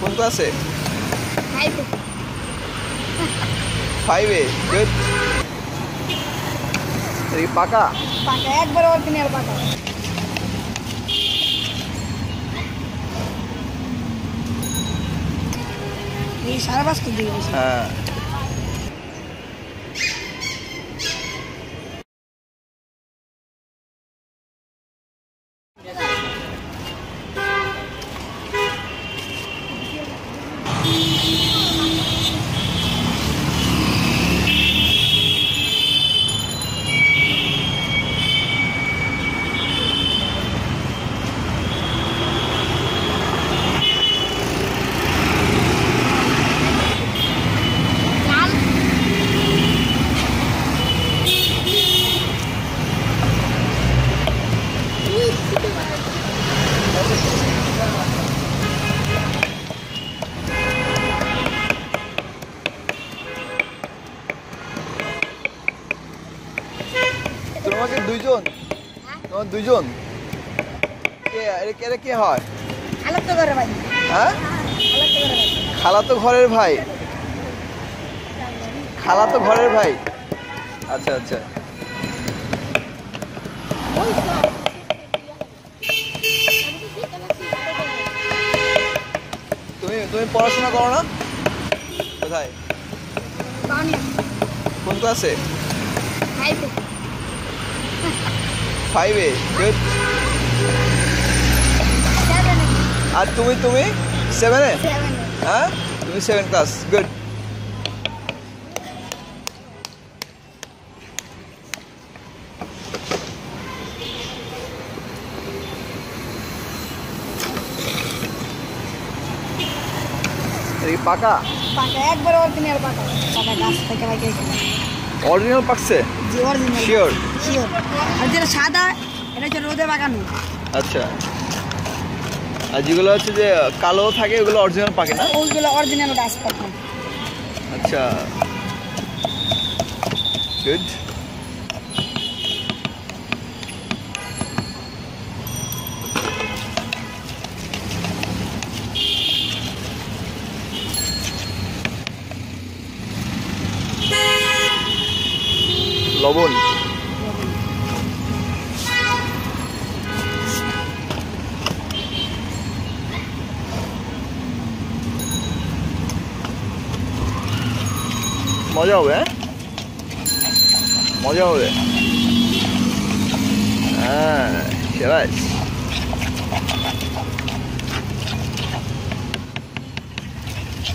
কোন ক্লাসে? ফাইভে গুড এই পাকা? পাকা একবার অরিজিনাল পাকা। এই সারা বাস্তু দিয়ে গেছে হ্যাঁ। তোমাকে দুইজন? তোমার দুইজন? কে? হয়? আলাপ তো ভাই। হ্যাঁ? খালা তো ঘরের ভাই? খালা তো ঘরের ভাই? আচ্ছা আচ্ছা। তুমি তুমি পড়াশোনা করো না? কোথায়? কোন ক্লাসে? ফাইভে গুড আর তুমি তুমি? সেভেনে হ্যাঁ তুমি সেভেন ক্লাস গুড পাকা? পাকা একবার অরিজিনাল পাকা পাকা গাছ থেকে এখানে অরিজিনাল পাকছে জি অরিজিনাল শিওর শিওর আর যেটা সাদা এটা হচ্ছে রোদে বাগানো। আচ্ছা। আর যেগুলো হচ্ছে যে কালো থাকে ওগুলো অরিজিনাল পাকে না? ওইগুলো অরিজিনাল গাছ পাকে আচ্ছা। গুড লবণ। মজা হবে হ্যাঁ? মজা হবে। হ্যাঁ সেবাস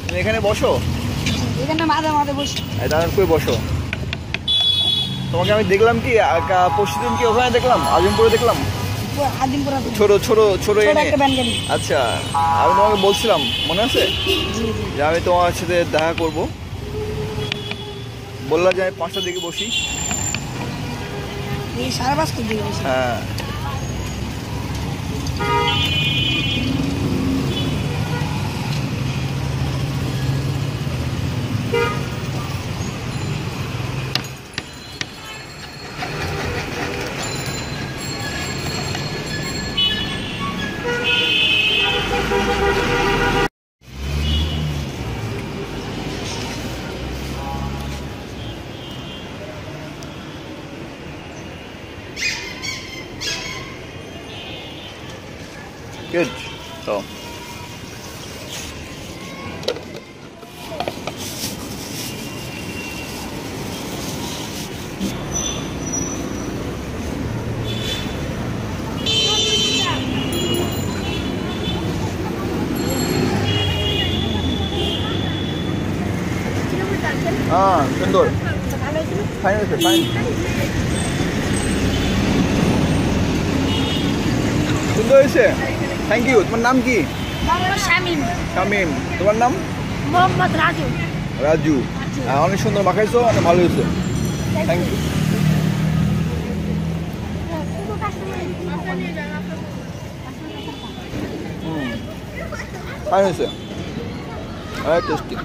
তুমি এখানে বসো। এখানে মাঝে মাঝে বসে। দাঁড়ান কই বসো? তোমাকে আমি দেখলাম কি পরশু দিন কি ওখানে দেখলাম? আজিমপুরে দেখলাম? ছোট ছোট ছোট আচ্ছা আমি তোমাকে বলছিলাম মনে আছে? যে আমি তোমার সাথে দেখা করব। বললাম যে আমি পাঁচটার দিকে বসি। এই সারা বাস্তু দিয়ে গেছে হ্যাঁ Good. So. Ah, সুন্দর ফাইন হয়েছে ফাইন সুন্দর হয়েছে থ্যাংক ইউ তোমার নাম কি? শামিম। শামিম। তোমার নাম? মোহাম্মদ রাজু। রাজু। হ্যাঁ, অনেক সুন্দর মাখাইছো অনেক ভালো হয়েছে। থ্যাংক ইউ ফাইন হয়েছে। টেস্টি